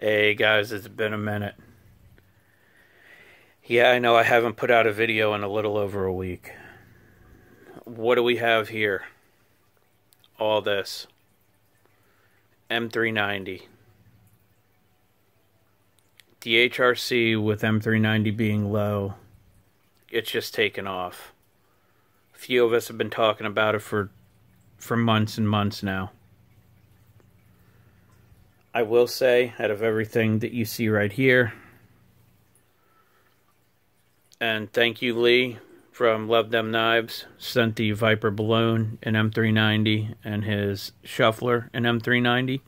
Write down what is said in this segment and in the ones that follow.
Hey guys, it's been a minute. Yeah, I know I haven't put out a video in a little over a week. What do we have here? All this. M390. The HRC with M390 being low, it's just taken off. A few of us have been talking about it for for months and months now. I will say, out of everything that you see right here, and thank you, Lee from Luv Them Knives, sent the Viper Belone in M390 and his Shuffler in M390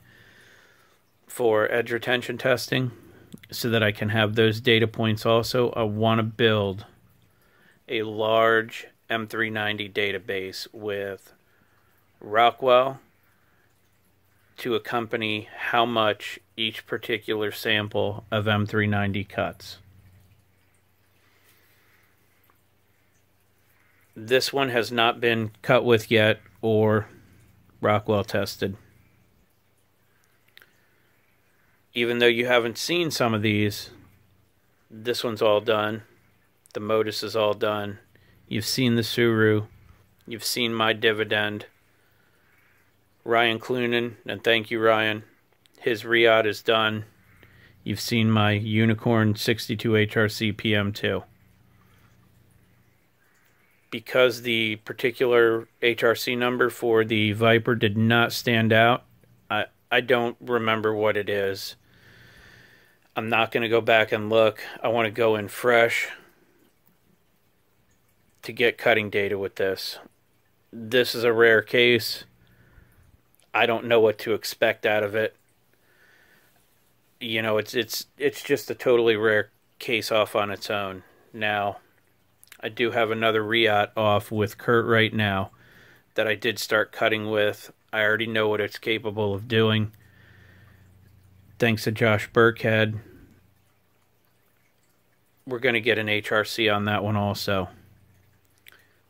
for edge retention testing so that I can have those data points also. I want to build a large M390 database with Rockwell to accompany how much each particular sample of M390 cuts. This one has not been cut with yet or Rockwell tested. Even though you haven't seen some of these, this one's all done. The Modus is all done. You've seen the Suru. You've seen my dividend. Ryan Cloonan, and thank you, Ryan. His Reate is done. You've seen my Unicorn 62 HRC PM2. Because the particular HRC number for the Viper did not stand out, I, I don't remember what it is. I'm not going to go back and look. I want to go in fresh to get cutting data with this. This is a rare case I don't know what to expect out of it. You know, it's it's it's just a totally rare case off on its own. Now, I do have another Reate off with Kurt right now that I did start cutting with. I already know what it's capable of doing. Thanks to Josh Burkhead. We're going to get an HRC on that one also.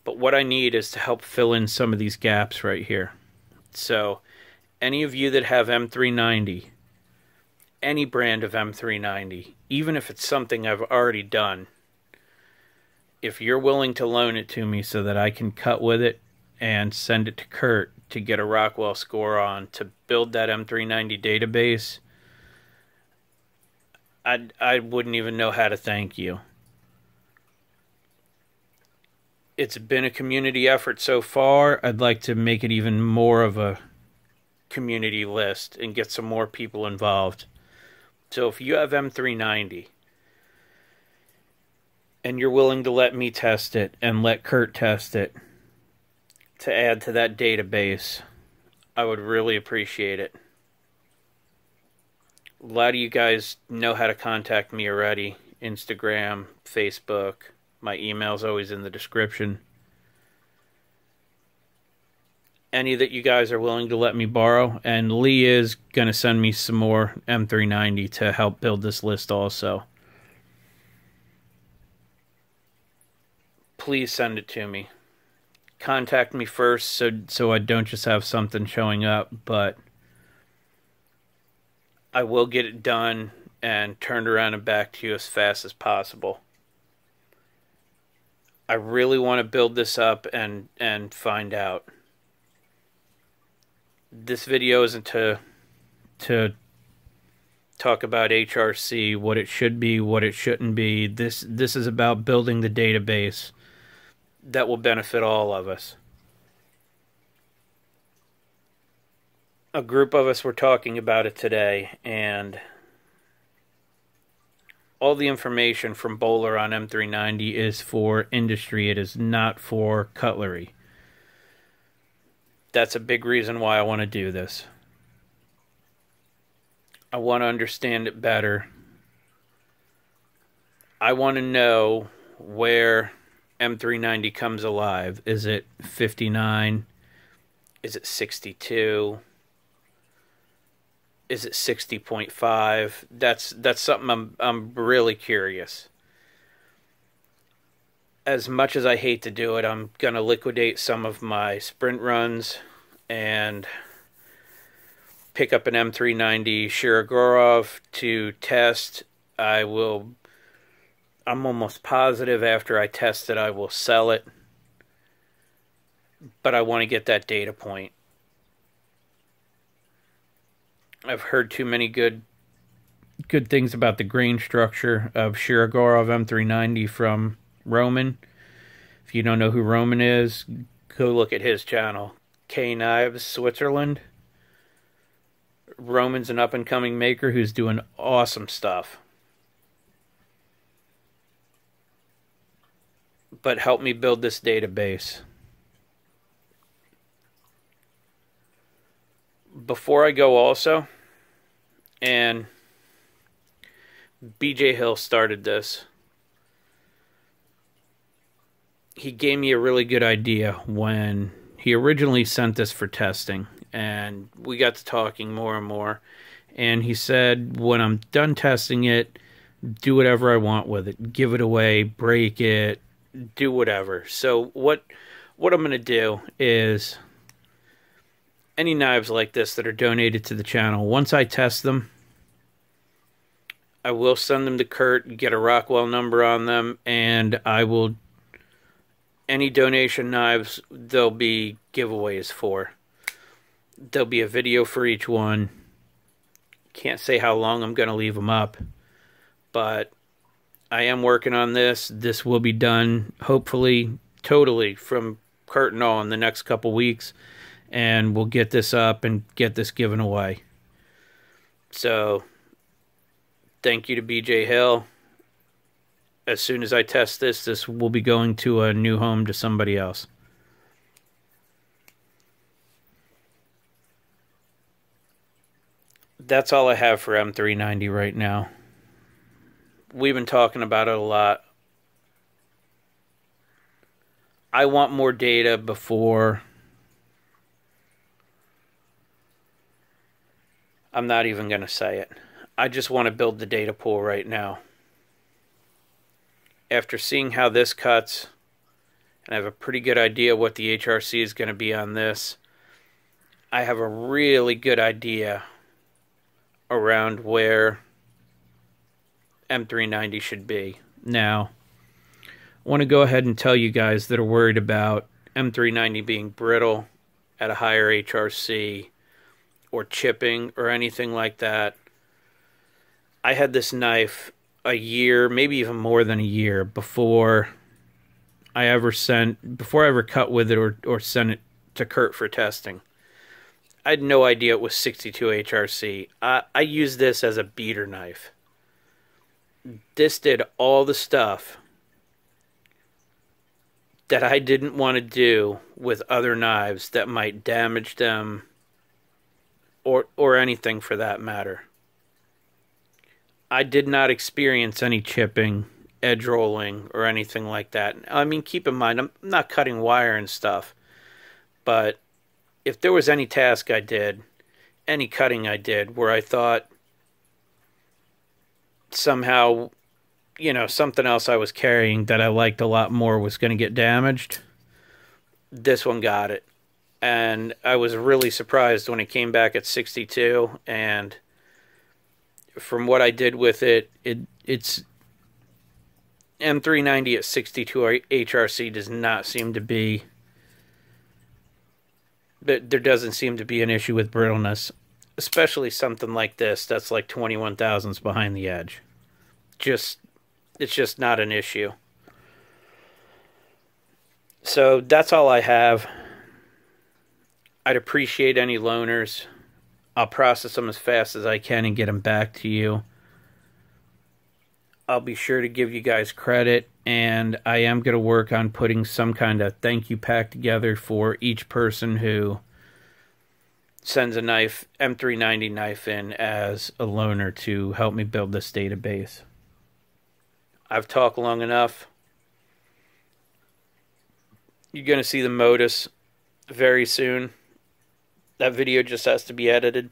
But what I need is to help fill in some of these gaps right here. So, any of you that have M390, any brand of M390, even if it's something I've already done, if you're willing to loan it to me so that I can cut with it and send it to Kurt to get a Rockwell score on to build that M390 database, I I wouldn't even know how to thank you. It's been a community effort so far. I'd like to make it even more of a community list and get some more people involved. So if you have M390 and you're willing to let me test it and let Kurt test it to add to that database, I would really appreciate it. A lot of you guys know how to contact me already Instagram, Facebook. My email's always in the description any that you guys are willing to let me borrow. And Lee is going to send me some more M390 to help build this list also. Please send it to me. Contact me first so so I don't just have something showing up, but I will get it done and turned around and back to you as fast as possible. I really want to build this up and and find out this video isn't to to talk about HRC, what it should be, what it shouldn't be. This this is about building the database that will benefit all of us. A group of us were talking about it today and all the information from Böhler on M390 is for industry. It is not for cutlery that's a big reason why I want to do this. I want to understand it better. I want to know where M390 comes alive. Is it 59? Is it 62? Is it 60.5? That's that's something I'm I'm really curious. As much as I hate to do it, I'm going to liquidate some of my sprint runs and pick up an M390 Shirogorov to test. I will, I'm almost positive after I test it, I will sell it. But I want to get that data point. I've heard too many good good things about the grain structure of Shirogorov M390 from Roman. If you don't know who Roman is, go look at his channel. K Knives Switzerland. Roman's an up and coming maker who's doing awesome stuff. But help me build this database. Before I go, also, and BJ Hill started this. He gave me a really good idea when he originally sent this for testing, and we got to talking more and more. And he said, when I'm done testing it, do whatever I want with it. Give it away, break it, do whatever. So what what I'm going to do is any knives like this that are donated to the channel, once I test them, I will send them to Kurt, get a Rockwell number on them, and I will. Any donation knives, there'll be giveaways for. There'll be a video for each one. Can't say how long I'm going to leave them up, but I am working on this. This will be done, hopefully, totally from and all in the next couple weeks, and we'll get this up and get this given away. So thank you to BJ Hill. As soon as I test this, this will be going to a new home to somebody else. That's all I have for M390 right now. We've been talking about it a lot. I want more data before I'm not even going to say it. I just want to build the data pool right now. After seeing how this cuts, and I have a pretty good idea what the HRC is going to be on this, I have a really good idea around where M390 should be. Now, I want to go ahead and tell you guys that are worried about M390 being brittle at a higher HRC or chipping or anything like that. I had this knife a year, maybe even more than a year before I ever sent before I ever cut with it or or sent it to Kurt for testing. I had no idea it was 62 HRC. I, I used this as a beater knife. This did all the stuff that I didn't want to do with other knives that might damage them or or anything for that matter. I did not experience any chipping, edge rolling, or anything like that. I mean, keep in mind, I'm not cutting wire and stuff, but if there was any task I did, any cutting I did, where I thought somehow, you know, something else I was carrying that I liked a lot more was going to get damaged, this one got it. And I was really surprised when it came back at 62 and from what I did with it, it it's M390 at 62 HRC does not seem to be but there doesn't seem to be an issue with brittleness, especially something like this that's like 21 thousandths behind the edge. Just it's just not an issue. So that's all I have. I'd appreciate any loaners. I'll process them as fast as I can and get them back to you. I'll be sure to give you guys credit, and I am going to work on putting some kind of thank you pack together for each person who sends a knife, M390 knife in as a loaner to help me build this database. I've talked long enough. You're going to see the modus very soon. That video just has to be edited.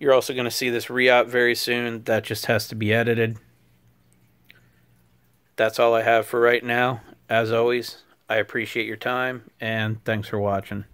You're also going to see this re-op very soon. That just has to be edited. That's all I have for right now. As always, I appreciate your time and thanks for watching.